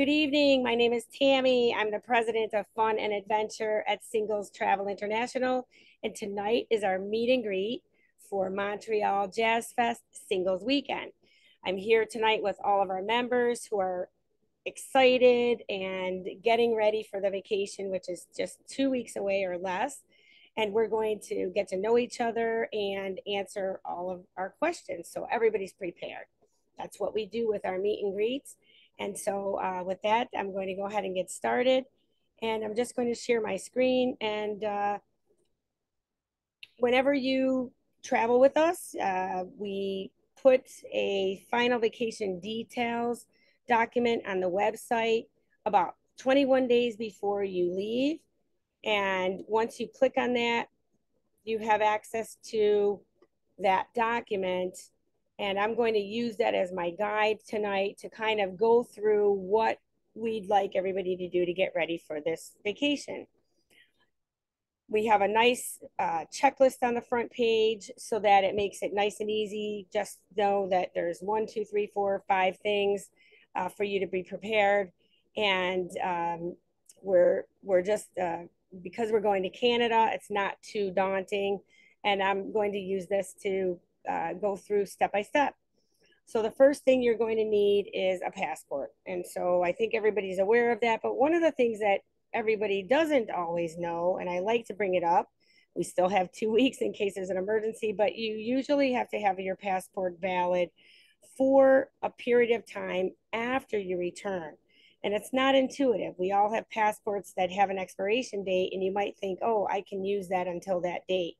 Good evening. My name is Tammy. I'm the president of Fun and Adventure at Singles Travel International. And tonight is our meet and greet for Montreal Jazz Fest Singles Weekend. I'm here tonight with all of our members who are excited and getting ready for the vacation, which is just two weeks away or less. And we're going to get to know each other and answer all of our questions. So everybody's prepared. That's what we do with our meet and greets. And so uh, with that, I'm going to go ahead and get started. And I'm just going to share my screen. And uh, whenever you travel with us, uh, we put a final vacation details document on the website about 21 days before you leave. And once you click on that, you have access to that document and I'm going to use that as my guide tonight to kind of go through what we'd like everybody to do to get ready for this vacation. We have a nice uh, checklist on the front page so that it makes it nice and easy. Just know that there's one, two, three, four, five things uh, for you to be prepared. And um, we're, we're just, uh, because we're going to Canada, it's not too daunting. And I'm going to use this to uh, go through step by step. So the first thing you're going to need is a passport. And so I think everybody's aware of that. But one of the things that everybody doesn't always know, and I like to bring it up, we still have two weeks in case there's an emergency, but you usually have to have your passport valid for a period of time after you return. And it's not intuitive. We all have passports that have an expiration date, and you might think, oh, I can use that until that date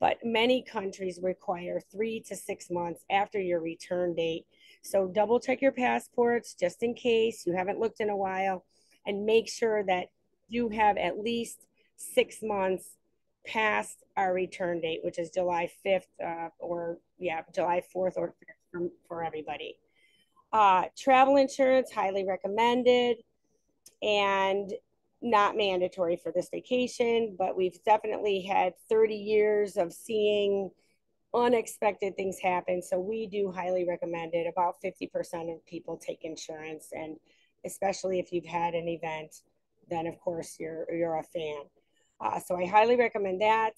but many countries require three to six months after your return date. So double check your passports just in case you haven't looked in a while and make sure that you have at least six months past our return date, which is July 5th uh, or yeah, July 4th or 5th for, for everybody. Uh, travel insurance, highly recommended. And not mandatory for this vacation, but we've definitely had 30 years of seeing unexpected things happen. So we do highly recommend it. About 50% of people take insurance, and especially if you've had an event, then of course you're you're a fan. Uh, so I highly recommend that.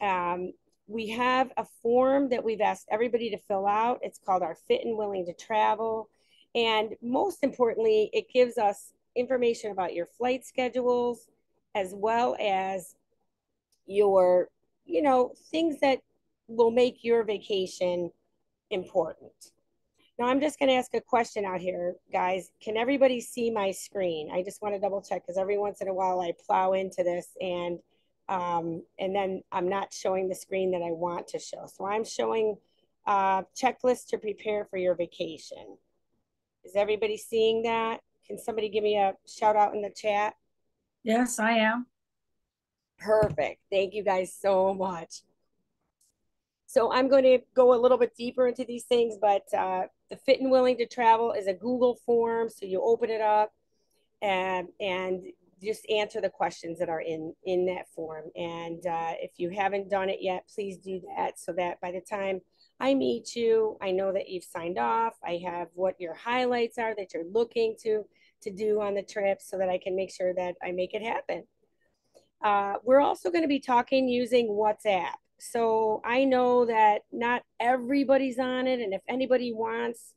Um, we have a form that we've asked everybody to fill out. It's called our Fit and Willing to Travel. And most importantly, it gives us information about your flight schedules as well as your, you know, things that will make your vacation important. Now I'm just going to ask a question out here, guys. Can everybody see my screen? I just want to double check because every once in a while I plow into this and um, and then I'm not showing the screen that I want to show. So I'm showing a uh, checklist to prepare for your vacation. Is everybody seeing that? Can somebody give me a shout out in the chat? Yes, I am. Perfect. Thank you guys so much. So I'm going to go a little bit deeper into these things, but uh, the Fit and Willing to Travel is a Google form. So you open it up and, and just answer the questions that are in, in that form. And uh, if you haven't done it yet, please do that so that by the time I meet you, I know that you've signed off. I have what your highlights are that you're looking to to do on the trip so that I can make sure that I make it happen. Uh, we're also going to be talking using WhatsApp. So I know that not everybody's on it. And if anybody wants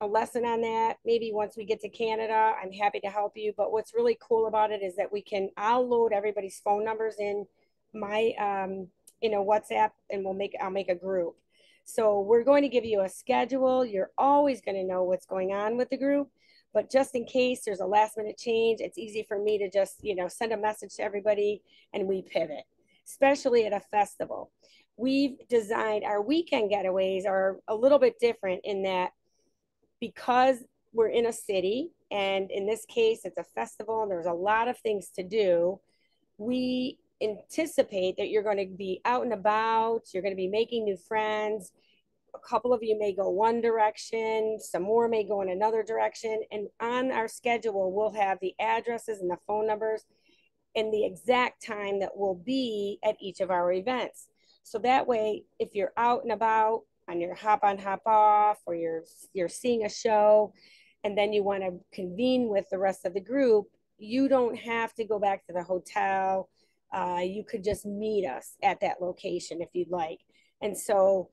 a lesson on that, maybe once we get to Canada, I'm happy to help you. But what's really cool about it is that we can, I'll load everybody's phone numbers in my, um, you know, WhatsApp and we'll make, I'll make a group. So we're going to give you a schedule. You're always going to know what's going on with the group. But just in case there's a last minute change, it's easy for me to just, you know, send a message to everybody and we pivot, especially at a festival. We've designed our weekend getaways are a little bit different in that because we're in a city and in this case it's a festival and there's a lot of things to do, we anticipate that you're going to be out and about, you're going to be making new friends, couple of you may go one direction, some more may go in another direction. And on our schedule, we'll have the addresses and the phone numbers and the exact time that we'll be at each of our events. So that way, if you're out and about on your hop on, hop off, or you're you're seeing a show, and then you want to convene with the rest of the group, you don't have to go back to the hotel. Uh, you could just meet us at that location if you'd like. And so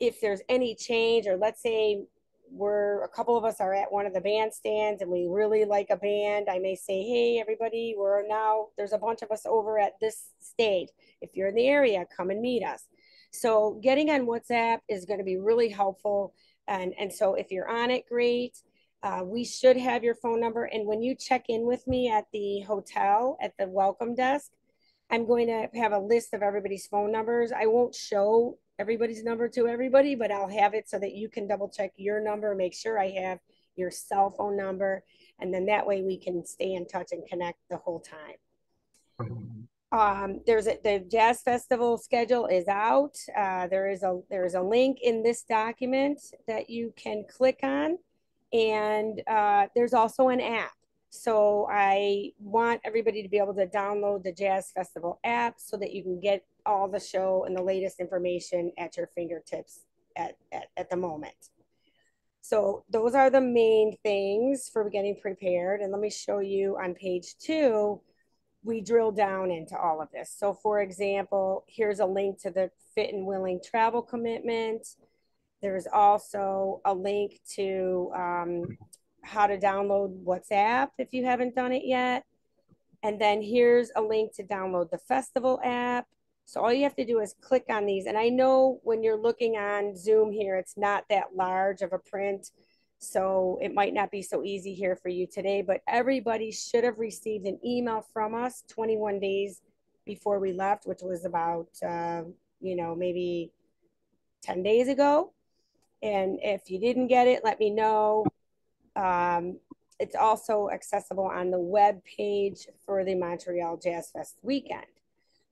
if there's any change, or let's say we're a couple of us are at one of the bandstands and we really like a band, I may say, hey, everybody, we're now, there's a bunch of us over at this stage. If you're in the area, come and meet us. So getting on WhatsApp is going to be really helpful. And, and so if you're on it, great. Uh, we should have your phone number. And when you check in with me at the hotel at the welcome desk, I'm going to have a list of everybody's phone numbers. I won't show everybody's number to everybody, but I'll have it so that you can double check your number, make sure I have your cell phone number, and then that way we can stay in touch and connect the whole time. Um, there's a, the jazz festival schedule is out. Uh, there is a there is a link in this document that you can click on, and uh, there's also an app. So I want everybody to be able to download the Jazz Festival app so that you can get all the show and the latest information at your fingertips at, at, at the moment. So those are the main things for getting prepared. And let me show you on page two, we drill down into all of this. So for example, here's a link to the fit and willing travel commitment. There's also a link to um, how to download WhatsApp if you haven't done it yet. And then here's a link to download the festival app. So all you have to do is click on these. And I know when you're looking on Zoom here, it's not that large of a print. So it might not be so easy here for you today, but everybody should have received an email from us 21 days before we left, which was about, uh, you know, maybe 10 days ago. And if you didn't get it, let me know. Um, it's also accessible on the web page for the Montreal Jazz Fest weekend.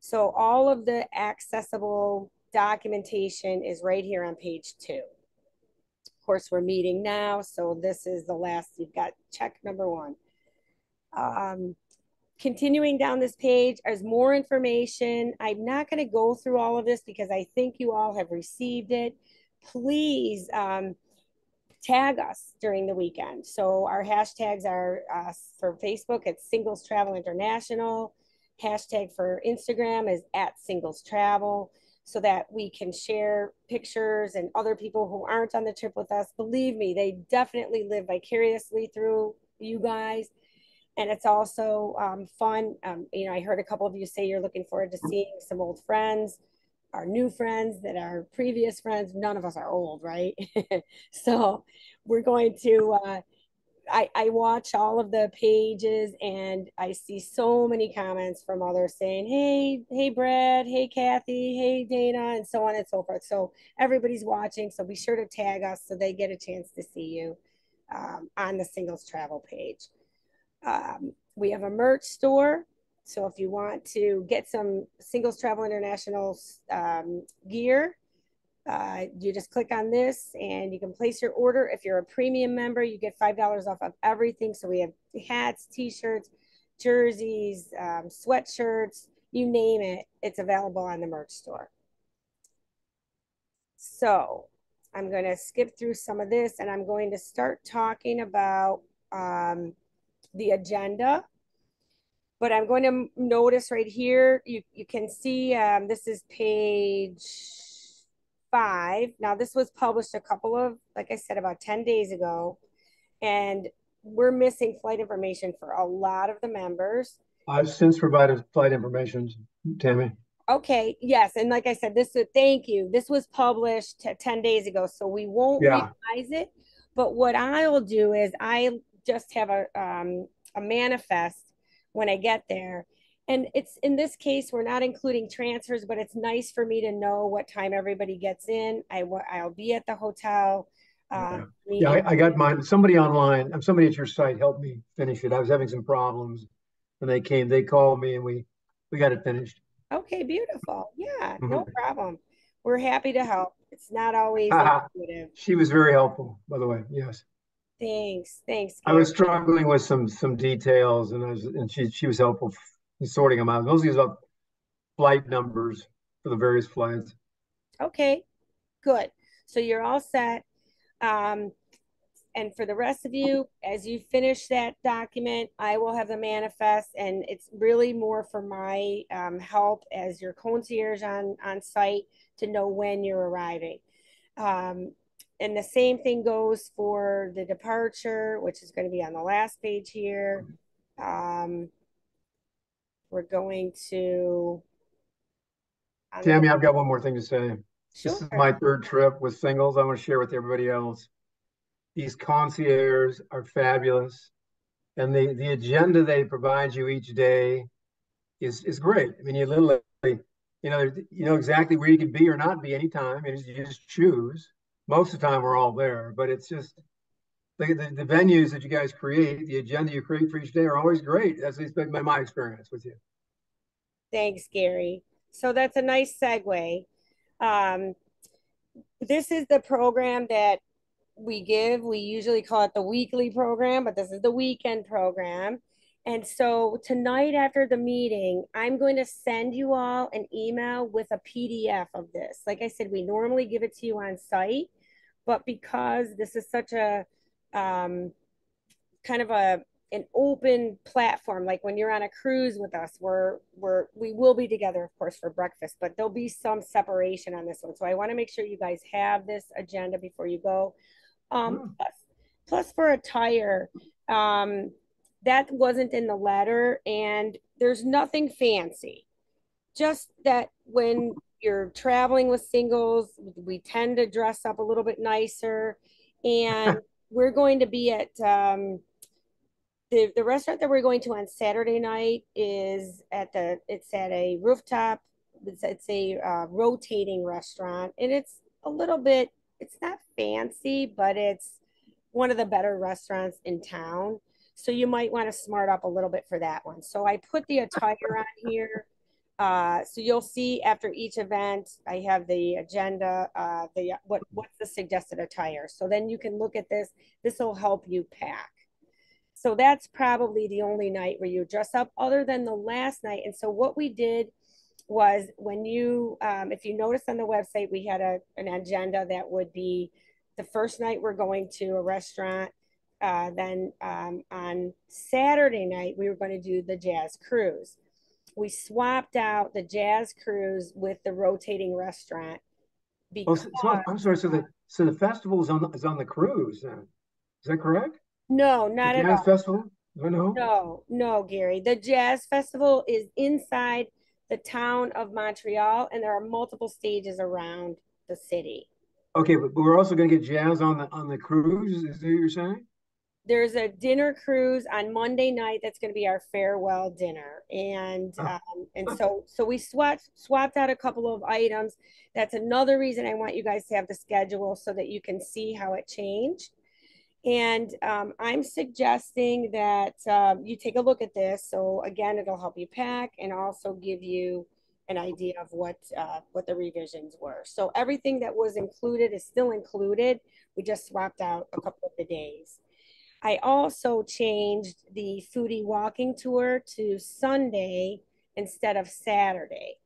So all of the accessible documentation is right here on page two. Of course, we're meeting now, so this is the last, you've got check number one. Um, continuing down this page, there's more information. I'm not going to go through all of this because I think you all have received it. Please um, tag us during the weekend. So our hashtags are uh, for Facebook, it's Singles Travel International hashtag for Instagram is at singles travel so that we can share pictures and other people who aren't on the trip with us. Believe me, they definitely live vicariously through you guys. And it's also um, fun. Um, you know, I heard a couple of you say you're looking forward to seeing some old friends, our new friends that are previous friends. None of us are old, right? so we're going to uh, I, I watch all of the pages and I see so many comments from others saying, hey, hey, Brad, hey, Kathy, hey, Dana, and so on and so forth. So everybody's watching. So be sure to tag us so they get a chance to see you um, on the singles travel page. Um, we have a merch store. So if you want to get some Singles Travel International um, gear, uh, you just click on this and you can place your order. If you're a premium member, you get $5 off of everything. So we have hats, t-shirts, jerseys, um, sweatshirts, you name it, it's available on the merch store. So I'm going to skip through some of this and I'm going to start talking about um, the agenda. But I'm going to notice right here, you, you can see um, this is page five. Now, this was published a couple of, like I said, about 10 days ago. And we're missing flight information for a lot of the members. I've since provided flight information, Tammy. Okay, yes. And like I said, this is thank you. This was published 10 days ago, so we won't yeah. revise it. But what I'll do is I just have a um, a manifest when I get there and it's in this case we're not including transfers but it's nice for me to know what time everybody gets in. I i'll be at the hotel um, yeah, I, I, got mine somebody online um, somebody at your site helped me finish it. I was having some problems and they came. They called me and we we got it finished. Okay beautiful. Yeah mm-hmm. no problem. We're happy to help. It's not always she was very helpful by the way. Yes. Thanks thanks i was struggling with some some details and i was and she she was helpful sorting them out. Those are flight numbers for the various flights. Okay, good. So you're all set. Um, and for the rest of you, as you finish that document, I will have the manifest and it's really more for my um, help as your concierge on, on site to know when you're arriving. Um, and the same thing goes for the departure, which is going to be on the last page here. Um, we're going to. Tammy, I've got one more thing to say. Sure. This is my third trip with singles. I want to share with everybody else. These concierges are fabulous. And the, the agenda they provide you each day is, is great. I mean, you literally, you know, you know exactly where you can be or not be anytime. And you just choose. Most of the time we're all there, but it's just the, the, the venues that you guys create, the agenda you create for each day are always great. That's been my, my experience with you. Thanks, Gary. So that's a nice segue. Um, this is the program that we give. We usually call it the weekly program, but this is the weekend program. And so tonight after the meeting, I'm going to send you all an email with a PDF of this. Like I said, we normally give it to you on site, but because this is such a um, kind of a an open platform. Like when you're on a cruise with us we're we're we will be together of course for breakfast but there'll be some separation on this one. So i want to make sure you guys have this agenda before you go. Um mm. plus, plus for attire um that wasn't in the letter and there's nothing fancy. Just that when you're traveling with singles we tend to dress up a little bit nicer and we're going to be at um, the the restaurant that we're going to on Saturday night is at the it's at a rooftop. It's, it's a uh, rotating restaurant, and it's a little bit. It's not fancy, but it's one of the better restaurants in town. So you might want to smart up a little bit for that one. So I put the attire on here. Uh, so you'll see after each event, I have the agenda, uh, the what what's the suggested attire. So then you can look at this. This will help you pack. So that's probably the only night where you dress up, other than the last night. And so what we did was when you, um, if you notice on the website, we had a an agenda that would be the first night we're going to a restaurant. Uh, then um, on Saturday night, we were going to do the jazz cruise we swapped out the jazz cruise with the rotating restaurant. Because, oh, so, I'm sorry. So the so the festival is on the, is on the cruise. Then. Is that correct? No, not the at jazz all. festival. No, no, no, no, Gary. The jazz festival is inside the town of Montreal, and there are multiple stages around the city. Okay, but we're also going to get jazz on the on the cruise. Is that what you're saying? There's a dinner cruise on Monday night that's going to be our farewell dinner, and oh. um, and so so we swapped swapped out a couple of items. That's another reason I want you guys to have the schedule so that you can see how it changed. And um, I'm suggesting that um, you take a look at this. So again, it'll help you pack and also give you an idea of what uh, what the revisions were. So everything that was included is still included. We just swapped out a couple of the days. I also changed the foodie walking tour to Sunday instead of Saturday.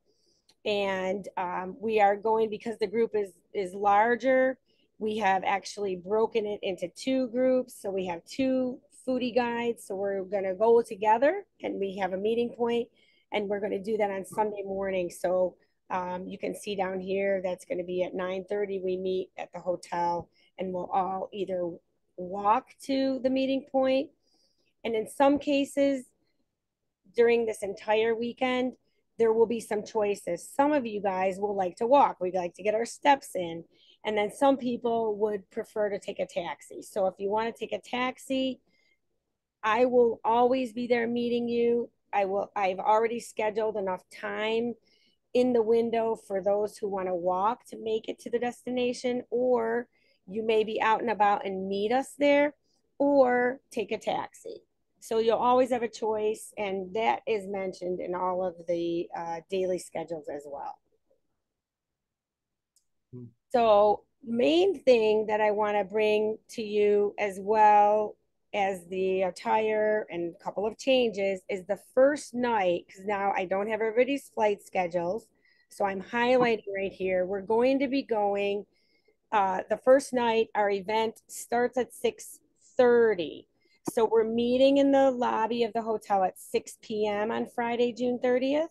And um, we are going because the group is is larger. We have actually broken it into two groups. So we have two foodie guides. So we're going to go together and we have a meeting point and we're going to do that on Sunday morning. So um, you can see down here that's going to be at 9:30. We meet at the hotel and we'll all either walk to the meeting point. And in some cases, during this entire weekend, there will be some choices. Some of you guys will like to walk. We'd like to get our steps in. And then some people would prefer to take a taxi. So if you want to take a taxi, I will always be there meeting you. I will I've already scheduled enough time in the window for those who want to walk to make it to the destination or you may be out and about and meet us there or take a taxi. So you'll always have a choice, and that is mentioned in all of the uh, daily schedules as well. Hmm. So, main thing that I want to bring to you as well as the attire and a couple of changes is the first night, because now I don't have everybody's flight schedules. So I'm highlighting right here. We're going to be going Uh, the first night, our event starts at six thirty. So we're meeting in the lobby of the hotel at six PM on Friday, June thirtieth.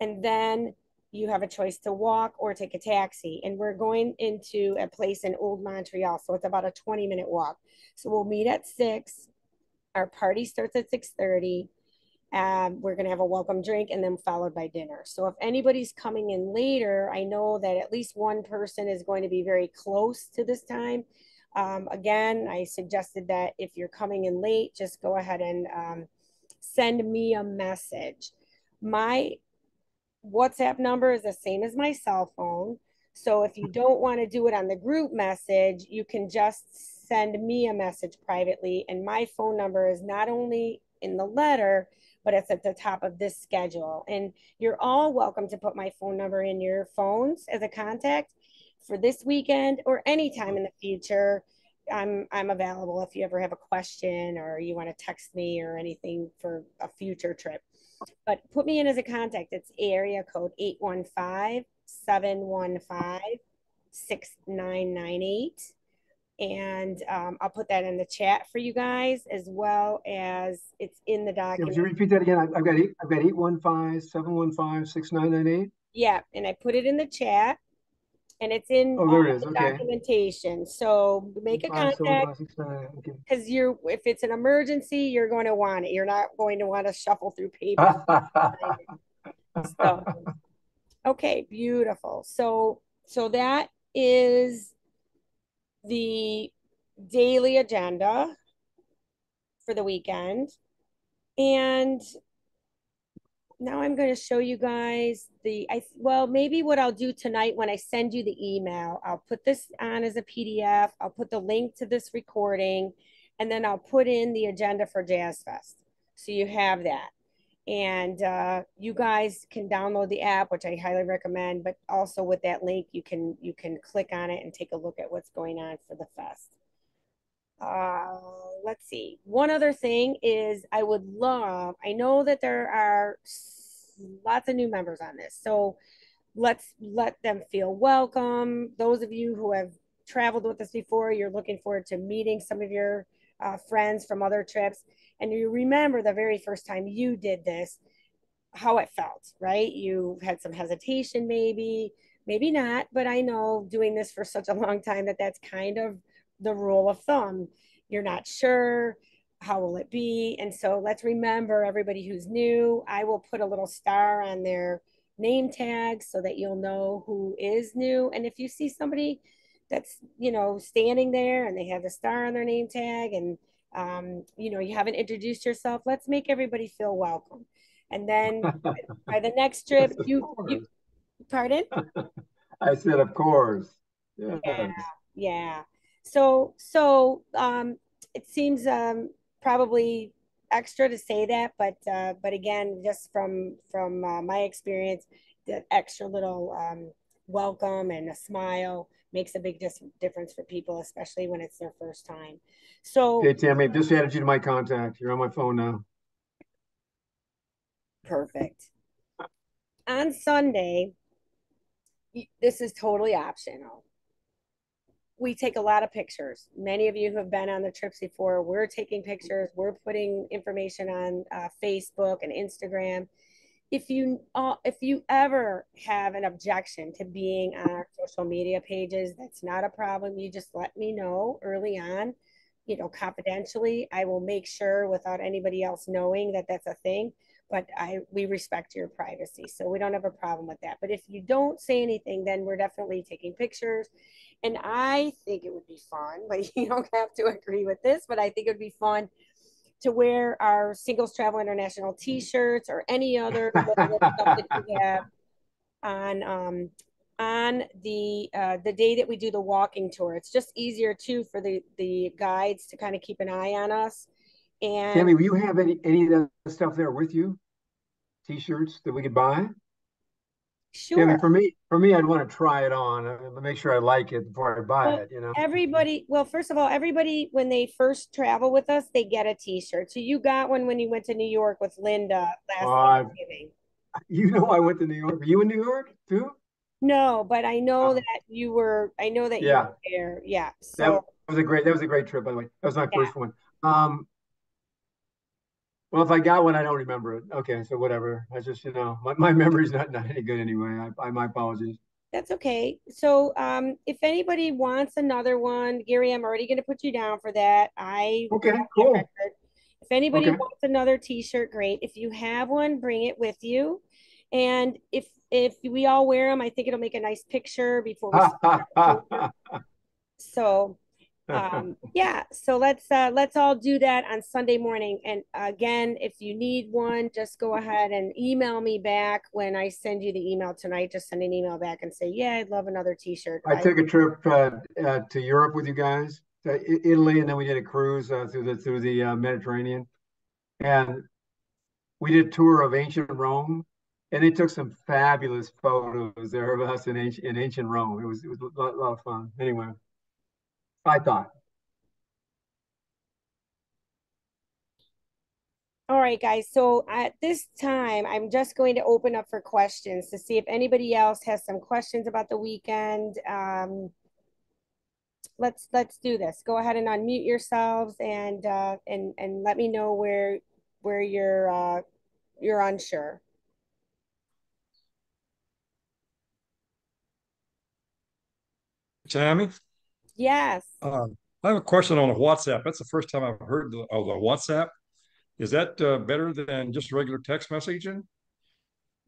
And then you have a choice to walk or take a taxi. And we're going into a place in Old Montreal, so it's about a twenty minute walk. So we'll meet at six. Our party starts at six thirty. Um, we're gonna have a welcome drink and then followed by dinner. So if anybody's coming in later, I know that at least one person is going to be very close to this time. Um, again, I suggested that if you're coming in late, just go ahead and um, send me a message. My WhatsApp number is the same as my cell phone. So if you don't want to do it on the group message, you can just send me a message privately. And my phone number is not only in the letter, but it's at the top of this schedule. And you're all welcome to put my phone number in your phones as a contact for this weekend or anytime in the future. I'm I'm available if you ever have a question or you want to text me or anything for a future trip. But put me in as a contact. It's area code 815 715 6998 and um, I'll put that in the chat for you guys as well as it's in the document. Would you repeat that again? I've I've got eight, I've got eight one five, seven one five, six nine nine eight. Yeah, and I put it in the chat and it's in Oh, there is, the okay. documentation. So make a Five, contact five, six, nine, nine, okay. because you're if it's an emergency, you're going to want it. You're not going to want to shuffle through papers. So, okay, beautiful. So, so that is the daily agenda for the weekend. And now I'm going to show you guys the, I, well, maybe what I'll do tonight when I send you the email, I'll put this on as a PDF. I'll put the link to this recording and then I'll put in the agenda for Jazz Fest. So you have that and uh, you guys can download the app which i highly recommend but also with that link you can you can click on it and take a look at what's going on for the fest. Uh, let's see. One other thing is i would love i know that there are lots of new members on this so let's let them feel welcome. Those of you who have traveled with us before you're looking forward to meeting some of your uh, friends from other trips and you remember the very first time you did this how it felt right? You had some hesitation maybe maybe not but i know doing this for such a long time that that's kind of the rule of thumb. You're not sure how will it be? And so let's remember everybody who's new. I will put a little star on their name tag so that you'll know who is new. And if you see somebody that's you know standing there and they have a star on their name tag and um, you know, you haven't introduced yourself. Let's make everybody feel welcome. And then by the next trip, you, you, pardon? I said, of course. Yeah, Yes. yeah. So, so, um, it seems, um, probably extra to say that, but, uh, but again, just from, from, uh, my experience, the extra little, um, welcome and a smile makes a big dis- difference for people, especially when it's their first time. So. Okay, Tammy, just added you to my contact. You're on my phone now. Perfect. On Sunday, this is totally optional. We take a lot of pictures. Many of you who have been on the trips before, we're taking pictures. We're putting information on uh, Facebook and Instagram. If you uh, if you ever have an objection to being on our social media pages, that's not a problem. You just let me know early on, you know, confidentially. I will make sure without anybody else knowing that that's a thing but I we respect your privacy, so we don't have a problem with that. But if you don't say anything, then we're definitely taking pictures. And I think it would be fun, but you don't have to agree with this, but I think it would be fun to wear our Singles Travel International T-shirts or any other stuff that you have on um, on the uh, the day that we do the walking tour. It's just easier too for the the guides to kind of keep an eye on us. And Tammy, will you have any, any of that stuff there with you? T-shirts that we could buy? Sure. for me, for me, I'd want to try it on, uh, make sure I like it before I buy Well, it, you know? Everybody, well, first of all, everybody, when they first travel with us, they get a t-shirt. So you got one when you went to New York with Linda last I've- Thanksgiving. You know I went to New York. Were you in New York too? No, but I know Oh. that you were, I know that you Yeah. were there. Yeah. That was a great, that was a great trip, by the way. That was my Yeah. first one. Um, well, if I got one, I don't remember it. Okay, so whatever. I just, you know, my, my memory's not, not any good anyway. I, I, my apologies. That's okay. So, um, if anybody wants another one, Gary, I'm already gonna put you down for that. I. Okay, cool. If anybody Okay. wants another t-shirt, great. If you have one, bring it with you. And if, if we all wear them, I think it'll make a nice picture before we. start. So, um, yeah, so let's, uh, let's all do that on Sunday morning. And again, if you need one, just go ahead and email me back when I send you the email tonight. Just send an email back and say, yeah, I'd love another t-shirt. I took a trip uh, uh, to Europe with you guys, to Italy, and then we did a cruise uh, through the through the uh, Mediterranean, and we did a tour of ancient Rome, and they took some fabulous photos there of us in ancient in ancient Rome. It was it was a lot, lot of fun. Anyway, I thought. All right, guys. So at this time, I'm just going to open up for questions to see if anybody else has some questions about the weekend. Um, let's let's do this. Go ahead and unmute yourselves and uh, and and let me know where where you're uh, you're unsure. Tammy, Yes. um, I have a question on a WhatsApp. That's the first time I've heard of the WhatsApp. Is that uh, better than just regular text messaging?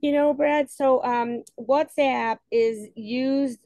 You know, Brad, so um, WhatsApp is used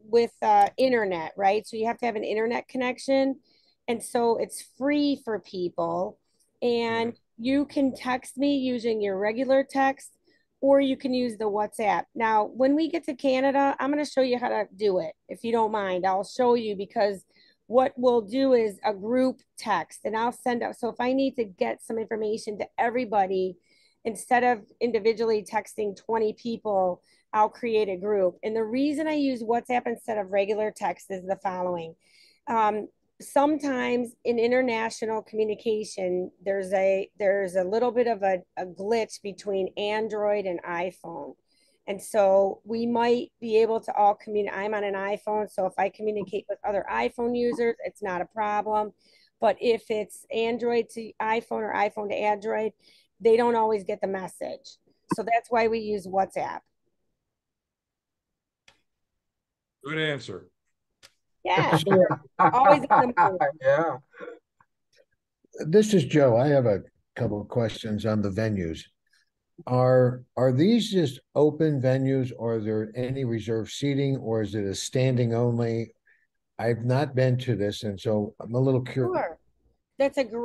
with uh, internet, right? So you have to have an internet connection. And so it's free for people. And you can text me using your regular text, or you can use the WhatsApp. Now, when we get to Canada, I'm going to show you how to do it. If you don't mind, I'll show you because what we'll do is a group text and I'll send out. So if I need to get some information to everybody, instead of individually texting 20 people, I'll create a group. And the reason I use WhatsApp instead of regular text is the following. Um, sometimes in international communication, there's a there's a little bit of a, a glitch between Android and iPhone. And so we might be able to all communicate. I'm on an iPhone, so if I communicate with other iPhone users, it's not a problem. But if it's Android to iPhone or iPhone to Android, they don't always get the message. So that's why we use WhatsApp. Good answer. Yeah, So always on the move. yeah. this is Joe. I have a couple of questions on the venues. Are are these just open venues or are there any reserved seating or is it a standing only? I've not been to this and so I'm a little curious. Sure. That's a great